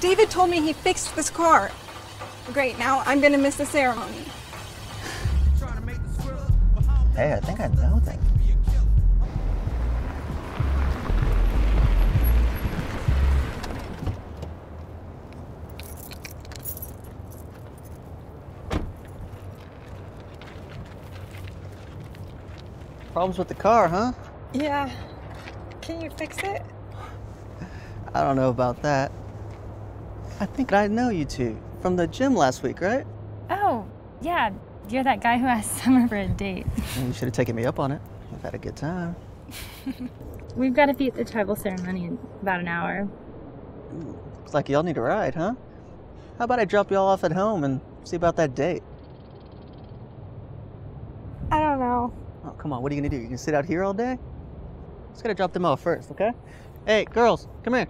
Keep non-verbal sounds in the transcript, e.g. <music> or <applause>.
David told me he fixed this car. Great, now I'm gonna miss the ceremony. Hey, I think I know things. Problems with the car, huh? Yeah. Can you fix it? I don't know about that. I think I know you two from the gym last week, right? Oh, yeah. You're that guy who asked <laughs> Summer for a date. You should have taken me up on it. I've had a good time. <laughs> We've got to be at the tribal ceremony in about an hour. Looks like y'all need a ride, huh? How about I drop y'all off at home and see about that date? I don't know. Oh, come on, what are you gonna do? You can sit out here all day? Just gotta drop them off first, okay? Hey, girls, come here.